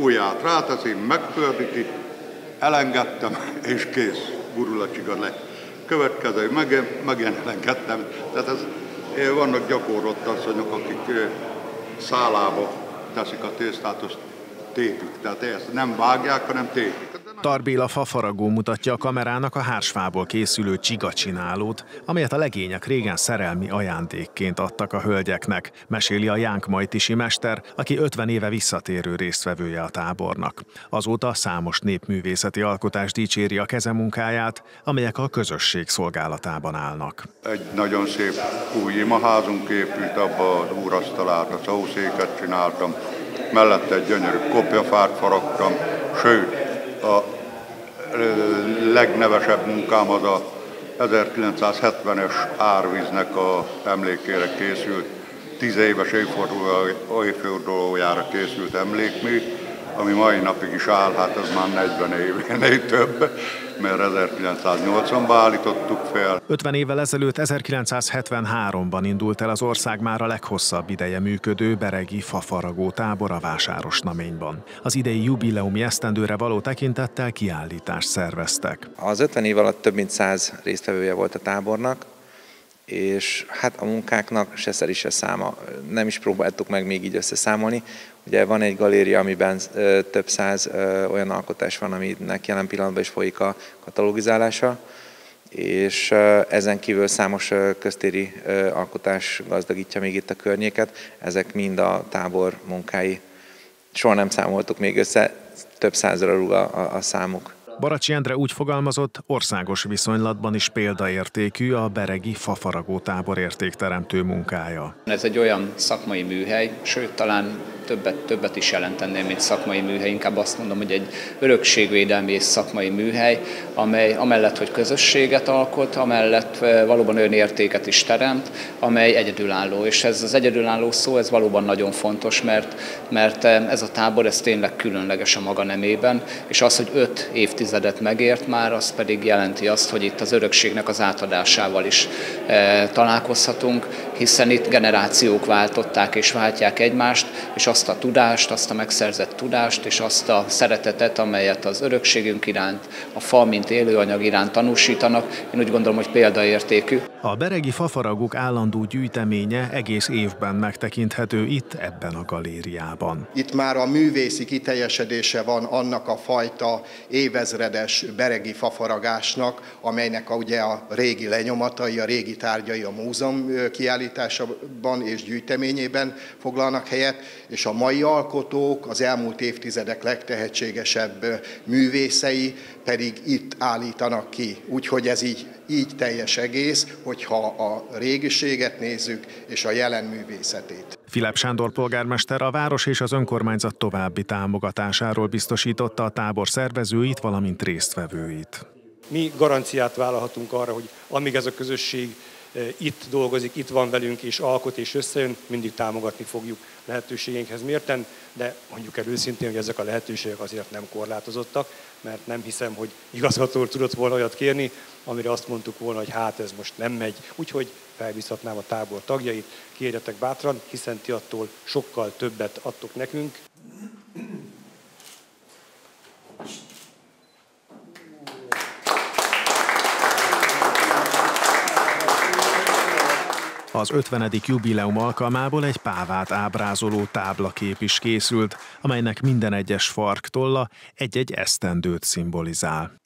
ujját ráteszi, megpördíti, elengedtem, és kész, gurul a le. Következő, megint, megint elengedtem. Tehát ez, vannak gyakorlott asszonyok, akik szálába teszik a tésztát, azt tépik. Tehát ezt nem vágják, hanem tépik. Tarbéla fafaragó mutatja a kamerának a hársfából készülő csigacsinálót, amelyet a legények régen szerelmi ajándékként adtak a hölgyeknek, meséli a Jánk Majtisi mester, aki 50 éve visszatérő résztvevője a tábornak. Azóta számos népművészeti alkotás dicséri a kezemunkáját, amelyek a közösség szolgálatában állnak. Egy nagyon szép új imaházunk épült, abba az úrasztalát, a szószéket csináltam, mellette egy gyönyörű kopjafát faragtam, sőt, a legnevesebb munkám az a 1970-es árvíznek a emlékére készült, 10 éves évfordulójára készült emlékmű, ami mai napig is áll, hát az már 40 événél több, mert 1980-ban állítottuk fel. 50 évvel ezelőtt 1973-ban indult el az ország már a leghosszabb ideje működő Beregi Fafaragó tábor a Vásárosnaményban. Az idei jubileumi esztendőre való tekintettel kiállítást szerveztek. Az 50 év alatt több mint 100 résztvevője volt a tábornak, és hát a munkáknak se szeri se száma. Nem is próbáltuk meg még így összeszámolni. Ugye van egy galéria, amiben több száz olyan alkotás van, aminek jelen pillanatban is folyik a katalogizálása, és ezen kívül számos köztéri alkotás gazdagítja még itt a környéket. Ezek mind a tábor munkái. Soha nem számoltuk még össze, több százra rúg a, a számuk. Baracsi Endre úgy fogalmazott, országos viszonylatban is példaértékű a Beregi Fafaragó tábor értékteremtő munkája. Ez egy olyan szakmai műhely, sőt talán többet, többet is jelentenném, mint szakmai műhely. Inkább azt mondom, hogy egy örökségvédelmi és szakmai műhely, amely amellett, hogy közösséget alkot, amellett valóban olyan értéket is teremt, amely egyedülálló. És ez az egyedülálló szó, ez valóban nagyon fontos, mert, mert ez a tábor, ez tényleg különleges a maga nemében, és az, hogy öt évtizedet megért már, az pedig jelenti azt, hogy itt az örökségnek az átadásával is e, találkozhatunk, hiszen itt generációk váltották és váltják egymást, és azt a tudást, azt a megszerzett tudást, és azt a szeretetet, amelyet az örökségünk iránt, a fa, mint élőanyag iránt tanúsítanak, én úgy gondolom, hogy példaértékű. A beregi fafaragok állandó gyűjteménye egész évben megtekinthető itt, ebben a galériában. Itt már a művészi kiteljesedése van annak a fajta évezredes beregi fafaragásnak, amelynek a, ugye a régi lenyomatai, a régi tárgyai a múzeum kiállításában és gyűjteményében foglalnak helyet, és a mai alkotók, az elmúlt évtizedek legtehetségesebb művészei pedig itt állítanak ki. Úgyhogy ez így, így teljes egész, hogyha a régiséget nézzük, és a jelen művészetét. Filip Sándor polgármester a város és az önkormányzat további támogatásáról biztosította a tábor szervezőit, valamint résztvevőit. Mi garanciát vállalhatunk arra, hogy amíg ez a közösség itt dolgozik, itt van velünk, és alkot és összejön, mindig támogatni fogjuk lehetőségeinkhez mérten, de mondjuk el őszintén, hogy ezek a lehetőségek azért nem korlátozottak, mert nem hiszem, hogy igazgató tudott volna olyat kérni, amire azt mondtuk volna, hogy hát ez most nem megy. Úgyhogy felbízhatnám a tábor tagjait, kérjetek bátran, hiszen ti attól sokkal többet adtok nekünk. Az 50. jubileum alkalmából egy pávát ábrázoló táblakép is készült, amelynek minden egyes farktolla egy-egy esztendőt szimbolizál.